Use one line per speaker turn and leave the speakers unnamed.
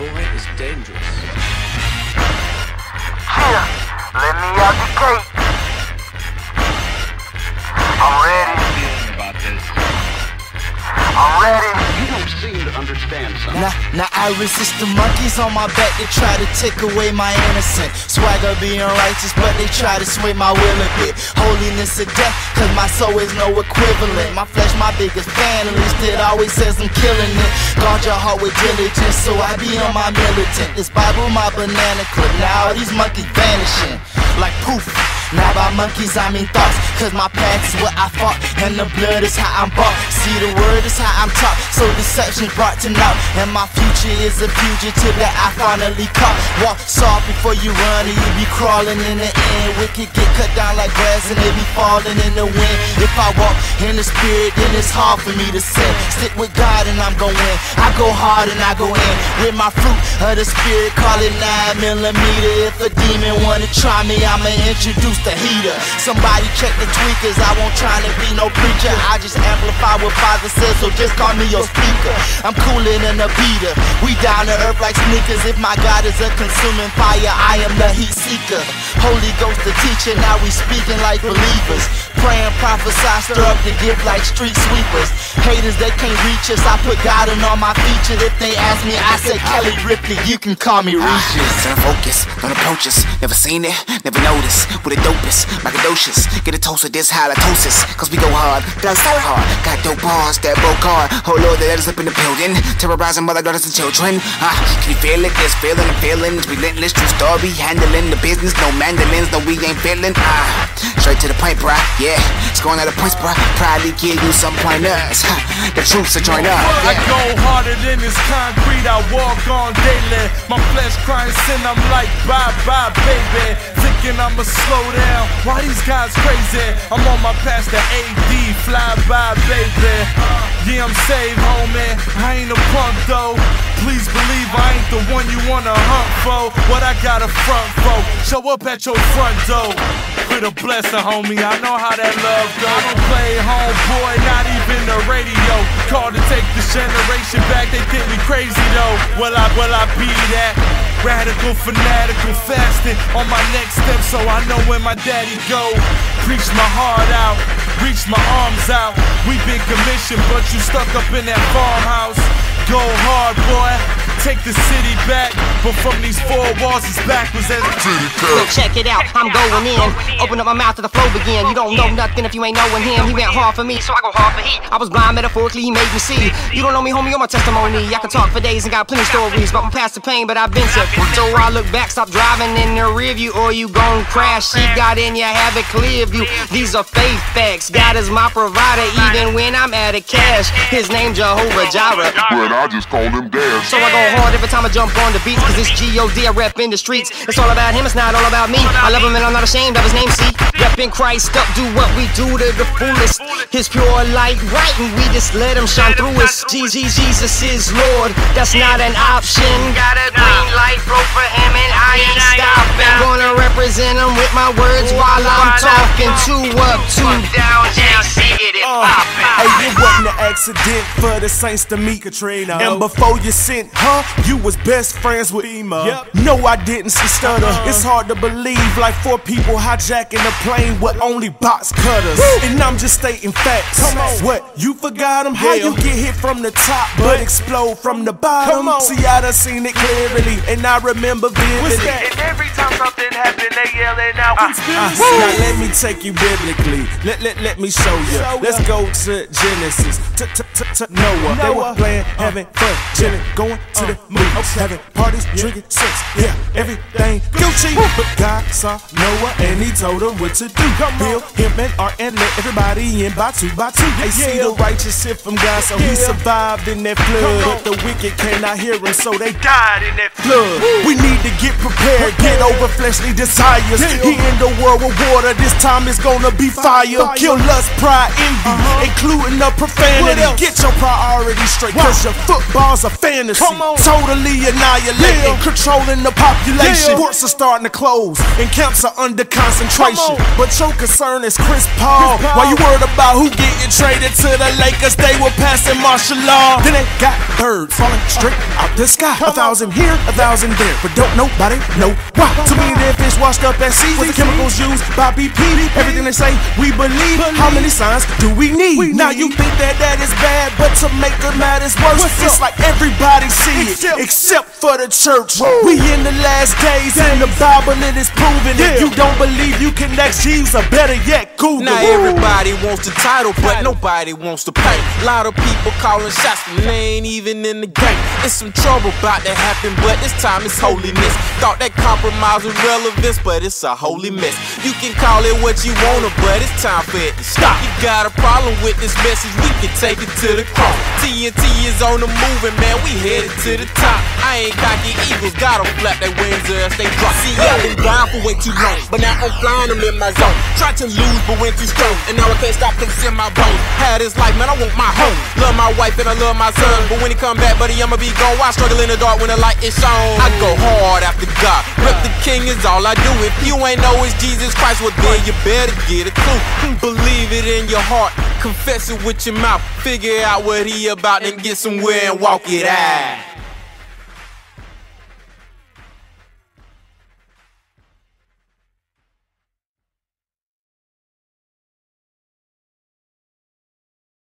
boy is dangerous. Cheetah,
let me out the gate. I'm ready. I'm ready
understand something.
Now, now I resist the monkeys on my back. They try to take away my innocence. Swagger being righteous but they try to sway my will a bit. Holiness of death cause my soul is no equivalent. My flesh my biggest fan at least it always says I'm killing it. Guard your heart with diligence so I be on my militant. This Bible my banana clip. Now these monkeys vanishing Like poof. Now by monkeys I mean thoughts Cause my past is what I fought And the blood is how I'm bought See the word is how I'm taught. So deception's brought to naught. And my future is a fugitive that I finally caught. Walk soft before you run and you be crawling in the end Wicked get cut down like grass and they be falling in the wind. If I walk in the spirit then it's hard for me to sin Stick with God and I'm going I go hard and I go in. With my fruit of the spirit call it 9 millimeter. If a demon wanna try me I'ma introduce the heater. Somebody check the tweakers. I won't try to be no preacher. I just amplify Father says, so just call me your speaker. I'm cooler than a beater. We down to earth like sneakers. If my God is a consuming fire, I am the heat seeker. Holy Ghost the teacher. Now we speaking like believers. Praying, prophesy, stir up the gift like street sweepers. Haters, they can't reach us. I put God in all my features. If they ask me, I say Kelly Ripa. You can call me Regis.
Turn focus, don't approach us. Never seen it, never noticed. With a dopest, macadocious. Get a toast with this halitosis. Cause we go hard, does so hard. Got dope bars that broke hard. Oh lord, they let us up in the building. Terrorizing mother, daughters, and children. Ah, can you feel it? This feeling and feeling. It's relentless, true story. Handling the business, no mandolins, no we ain't feeling. Ah, straight to the point, bruh. Yeah, it's going out of points, bruh. Probably give you some pointers. The troops are join up.
I go harder than this concrete. I walk on daily. My flesh crying sin. I'm like, bye bye, baby. Thinking I'ma slow down. Why these guys crazy? I'm on my past the AD. Fly by, baby. Yeah, I'm saved, homie. I ain't a punk though. Please believe I ain't the one you wanna hunt for. What I got a front for? Show up at your front door. With a blessing, homie. I know how that love go. I don't play homeboy, not even the radio. Called to take this generation back. They think me crazy though. Will I, will I be that? Radical, fanatical, fasting on my next step, so I know where my daddy go. Preach my heart out, reach my arms out. We been commissioned, but you stuck up in that farmhouse. Go hard, boy. Take the city back, but from these four walls, it's backwards as
Yo, check it out, I'm going in. Open up my mouth to the flow begin. You don't know nothing if you ain't knowing him. He went hard for me, so I go hard for he. I was blind metaphorically, he made me see. You don't know me, homie, you're my testimony. I can talk for days and got plenty stories about my past the pain, but I've been to. So I look back, stop driving in the rear view, or you gon' crash. She got in, you have a clear view. These are faith facts. God is my provider, even when I'm out of cash. His name Jehovah Jireh.
But I just call him Dad.
So I go hard every time I jump on the beats, cause it's G-O-D, I rep in the streets. It's all about him, it's not all about me. I love him and I'm not ashamed of his name, see? Reppin' Christ up, do what we do to the fullest. His pure light, right, and we just let him shine through us. Jesus, Jesus is Lord, that's not an option. Got my words while I'm talking. Two up, two down, JC, get it oh. poppin'.
Hey, it wasn't accident for the Saints to meet Katrina. And before you sent her, you was best friends with FEMA. No, I didn't see stutter. It's hard to believe, like four people hijacking a plane with only box cutters. And I'm just stating facts. Come on. What, you forgot them? How you get hit from the top, but explode from the bottom? See, I done seen it clearly, and I remember vividly.
And every time something happen, they yelling out
Uh, now let me take you biblically. Let let let me show you. Let's go to Genesis. To Noah. They were playing, uh. having fun, chilling, going to the uh. movies, having parties, drinking sex. Yeah, everything Gucci. But God saw Noah and he told him what to do. Build him and ark and let everybody in by two by two. They see the righteous sent from God, so he survived in that flood. But the wicked cannot hear him, so they
died in that
flood. We need to get prepared, get over fleshly desires. He in the world with water, this time it's gonna be fire. Kill lust, pride, envy, uh-huh. including the profanity. Get your priorities straight, cause your football's a fantasy. Totally annihilating, controlling the population. Sports are starting to close, and camps are under concentration. But your concern is Chris Paul. Why you worried about who getting traded to the Lakers? They were passing martial law. Then they got birds falling straight out the sky. A thousand here, a thousand there. But don't nobody know why. Too many dead fish washed up at sea. With the chemicals used by BP. Everything they say, we believe. How many signs do we need? Now you think that that is bad, but to make the matters worse, it's like everybody see it, except for the church. We in the last days, and the Bible it is proven. If you don't believe, you can ask Jesus, or better yet, Google.
Now everybody wants the title, but nobody wants to pay. A lot of people calling shots, and they ain't even in the game. It's some trouble about to happen, but this time it's holiness. Thought that compromise was relevance, but it's a holy mess. You can call it what you wanna, but it's time for it to stop. You got a problem with this message, we can take it to the cross. TNT is on the move, and man, we headed to the top. I ain't cocky eagles, gotta flap their wings or else they drop. See, I've been down for way too long, but now I'm flying, I'm in my zone. Tried to lose, but went too strong, and now I can't stop cause it's in my bones. Had this life, man, I want my home. Love my wife and I love my son, but when he come back, buddy, I'ma be gone. Why struggle in the dark when the light is shown? I go hard after God, rep the king is all I do. If you ain't know it's Jesus Christ, well then you better get a clue. Believe it in your heart, confess it with your mouth, figure out what he about, and get somewhere and walk it out.